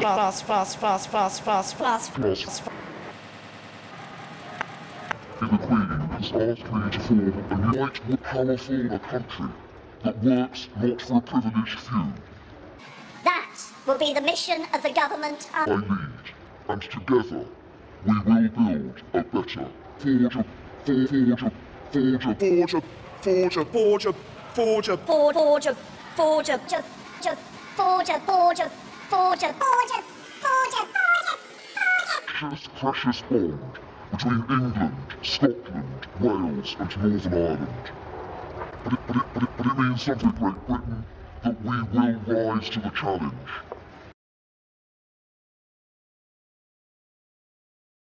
fast, fast, fast, fast, fast, fast, fast. The Queen has asked me to form a united but powerful a country that works not for a privileged few. That will be the mission of the government I of... lead, and together we will build a better, forge a, forge a, forge a, Forge a, forge a, forge a, forge a, Forge, forge, forge, forge, forge, forge, forge, forge, forge, precious, precious bond between England, Scotland, Wales, and Northern Ireland. But it, but it, but it, but it means something, Great Britain, that we will rise to the challenge.